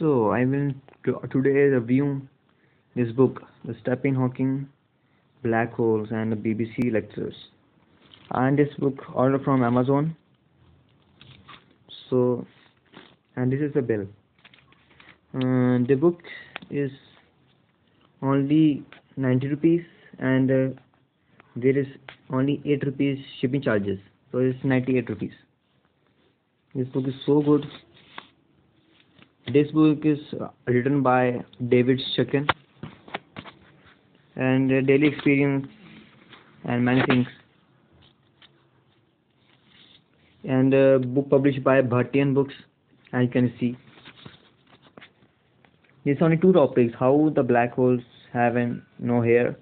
So I will today review this book, The Stephen Hawking, Black Holes and the BBC Lectures. And this book ordered from Amazon. So and this is the bill. Uh, the book is only 90 rupees and uh, there is only 8 rupees shipping charges so it's 98 rupees this book is so good this book is written by David Shukman and uh, daily experience and many things. And uh, book published by Bhartiyan Books as you can see. There's only two topics how the black holes have an, no hair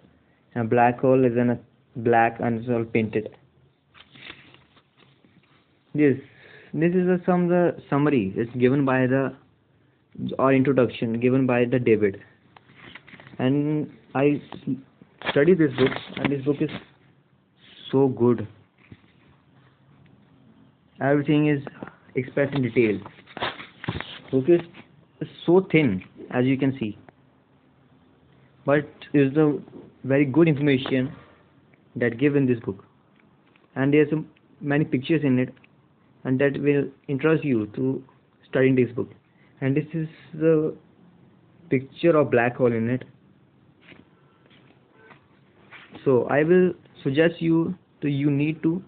and black hole is in a black and it's all painted. This this is a, some the summary. It's given by the or introduction given by the David. And I studied this book and this book is so good. Everything is expressed in detail. Book is so thin as you can see. But is the very good information that given this book. And there's many pictures in it and that will interest you to studying this book and this is the picture of black hole in it. So i will suggest you to you need to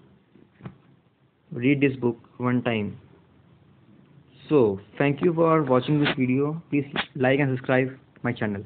read this book one time. So thank you for watching this video. Please like and subscribe my channel